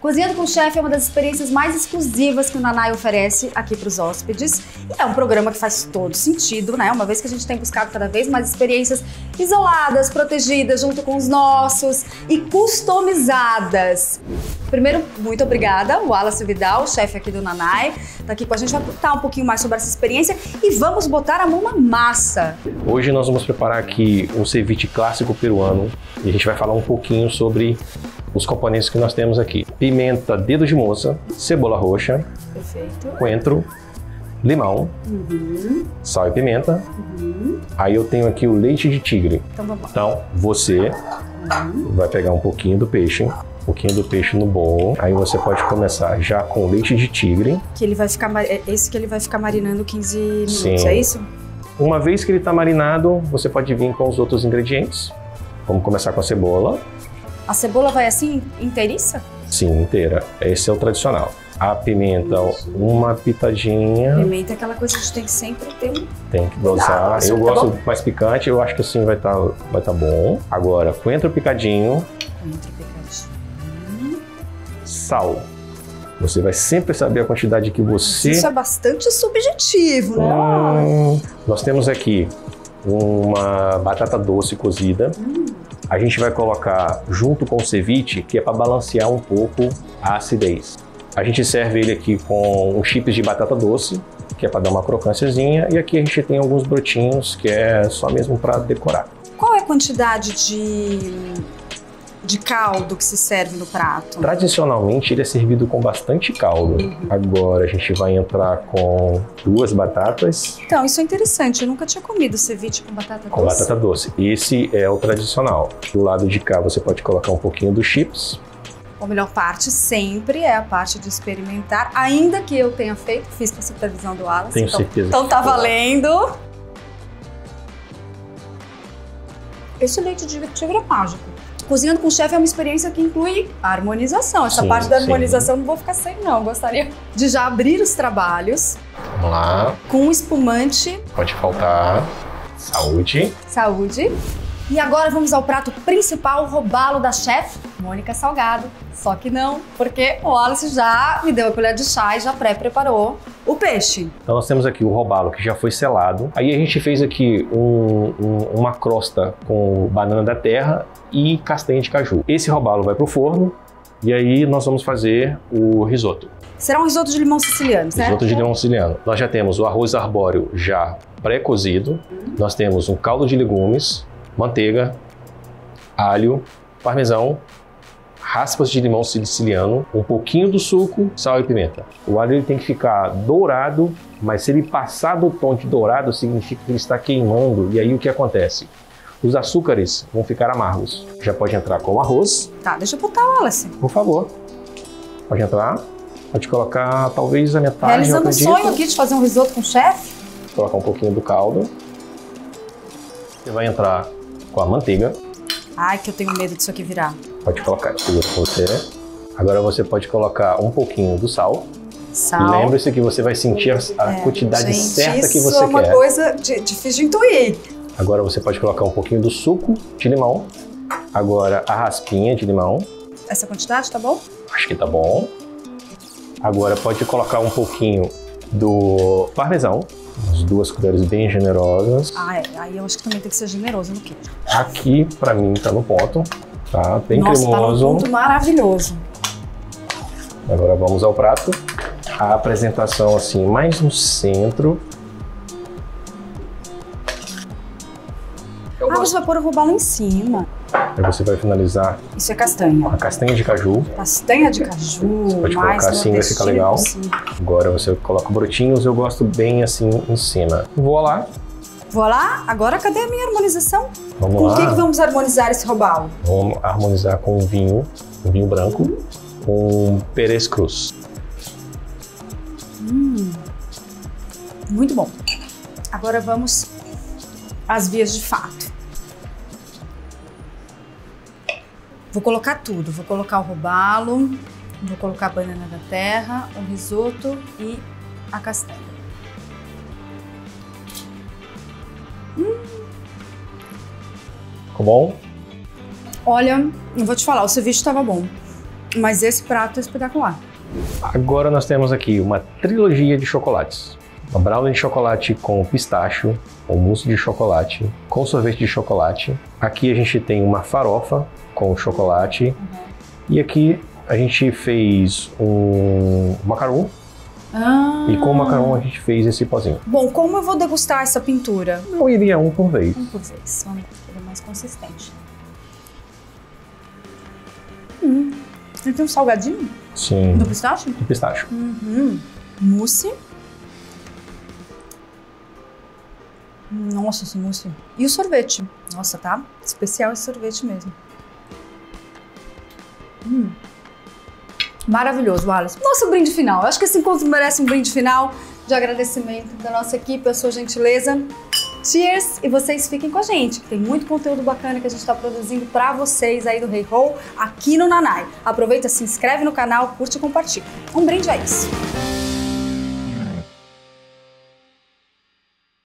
Cozinhando com o Chefe é uma das experiências mais exclusivas que o Nanai oferece aqui para os hóspedes. E é um programa que faz todo sentido, né? Uma vez que a gente tem buscado cada vez mais experiências isoladas, protegidas, junto com os nossos e customizadas. Primeiro, muito obrigada, Wallace Vidal, chefe aqui do Nanai, tá aqui com a gente, vai contar um pouquinho mais sobre essa experiência e vamos botar a mão na massa. Hoje nós vamos preparar aqui um ceviche clássico peruano e a gente vai falar um pouquinho sobre os componentes que nós temos aqui. Pimenta dedo de moça, cebola roxa, Perfeito. coentro, limão, Uhum, sal e pimenta. uhum. Aí eu tenho aqui o leite de tigre. Então vamos. Então, você vai pegar um pouquinho do peixe, um pouquinho do peixe no bowl. Aí você pode começar já com leite de tigre. Que ele vai ficar, é esse que ele vai ficar marinando 15 minutos, Sim. é isso? Uma vez que ele está marinado, você pode vir com os outros ingredientes. Vamos começar com a cebola. A cebola vai assim, inteiriça? Sim, inteira. Esse é o tradicional. A pimenta, uma pitadinha. Pimenta é aquela coisa que a gente tem que sempre ter um... Tem que dosar. Eu tá gosto bom? mais picante, eu acho que assim vai estar vai tá bom. Agora, coentro picadinho, Coentro picadinho. sal. Você vai sempre saber a quantidade que você. Isso é bastante subjetivo, né? Hum, nós temos aqui uma batata doce cozida. A gente vai colocar junto com o ceviche, que é para balancear um pouco a acidez. A gente serve ele aqui com um chips de batata doce, que é para dar uma crocânciazinha, e aqui a gente tem alguns brotinhos, que é só mesmo para decorar. Qual é a quantidade de, de caldo que se serve no prato? Tradicionalmente ele é servido com bastante caldo. Agora a gente vai entrar com duas batatas Então, isso é interessante. Eu nunca tinha comido ceviche com batata com doce. batata doce. Esse é o tradicional. Do lado de cá você pode colocar um pouquinho dos chips. A melhor parte sempre é a parte de experimentar, ainda que eu tenha feito, fiz com a supervisão do Wallace. Tenho então, certeza. Então tá valendo. Esse leite de tigre é mágico. Cozinhando com o chefe é uma experiência que inclui a harmonização. Essa Sim, parte da sim. harmonização eu não vou ficar sem, não. Gostaria de já abrir os trabalhos Vamos lá. com um espumante. Pode faltar. Saúde. Saúde. E agora vamos ao prato principal, o robalo da chefe, Mônica Salgado. Só que não, porque o Wallace já me deu a colher de chá e já pré-preparou o peixe. Então nós temos aqui o robalo que já foi selado. Aí a gente fez aqui um- um- uma crosta com banana da terra e castanha de caju. Esse robalo vai pro forno e aí nós vamos fazer o risoto. Será um risoto de limão siciliano, certo? Risoto de limão siciliano. Nós já temos o arroz arbóreo já pré-cozido. Nós temos um caldo de legumes, manteiga, alho, parmesão, raspas de limão siciliano, um pouquinho do suco, sal e pimenta. O alho ele tem que ficar dourado, mas se ele passar do tom de dourado, significa que ele está queimando. E aí o que acontece? Os açúcares vão ficar amargos. Já pode entrar com o arroz, Tá, deixa eu botar o Wallace. por favor. Pode entrar. Pode colocar talvez a metade. Realizando acredito. sonho aqui de fazer um risoto com o chefe. colocar um pouquinho do caldo. Você vai entrar com a manteiga. Ai, que eu tenho medo disso aqui virar. Pode colocar segura com você. Agora você pode colocar um pouquinho do sal. Sal. Lembre-se que você vai sentir a, É, quantidade gente, certa que isso você é uma quer. coisa de- difícil de intuir. Agora você pode colocar um pouquinho do suco de limão. Agora a raspinha de limão. Essa quantidade, tá bom? Acho que tá bom. Agora pode colocar um pouquinho do parmesão. Umas duas colheres bem generosas. Ah, é. Aí eu acho que também tem que ser generoso no queijo. Aqui, pra mim, tá no ponto. Tá? Bem Nossa, tá cremoso. ponto maravilhoso. Agora vamos ao prato. A apresentação assim, mais no centro. Eu Ah, você vai pôr o robalo em cima. Aí você vai finalizar Isso é castanha. a castanha de caju. Castanha de caju, pode mais colocar assim, vai ficar legal. possível. Agora você coloca brotinhos, eu gosto bem assim em cima. Vou lá. Vou lá, agora cadê a minha harmonização? Vamos Com o lá. que, que vamos harmonizar esse robalo? Vamos harmonizar com vinho, um vinho branco, com Pérez Cruz. Muito bom. Agora vamos às vias de fato. Vou colocar tudo. Vou colocar o robalo, vou colocar a banana da terra, o risoto e a castanha. Ficou bom? Olha, eu vou te falar, o ceviche estava bom. Mas esse prato é espetacular. Agora nós temos aqui uma trilogia de chocolates. Uma brownie de chocolate com pistacho, com mousse de chocolate, com sorvete de chocolate. Aqui a gente tem uma farofa com chocolate. E aqui a gente fez um macaron. Ah. E com o macaron a gente fez esse pozinho. Bom, como eu vou degustar essa pintura? Eu iria um por vez. Um por vez, vamos fazer mais consistente. Hum. Ele tem um salgadinho Sim. do pistache? De pistacho. Uhum. Mousse. Nossa, esse mousse. E o sorvete. Nossa, tá especial esse sorvete mesmo. Hum. Maravilhoso, Alice. Nosso brinde final. Eu acho que esse encontro merece um brinde final de agradecimento da nossa equipe, a sua gentileza. Cheers! E vocês fiquem com a gente, que tem muito conteúdo bacana que a gente está produzindo para vocês aí do Rei hey Roll aqui no Nanai. Aproveita, se inscreve no canal, curte e compartilha. Um brinde a isso!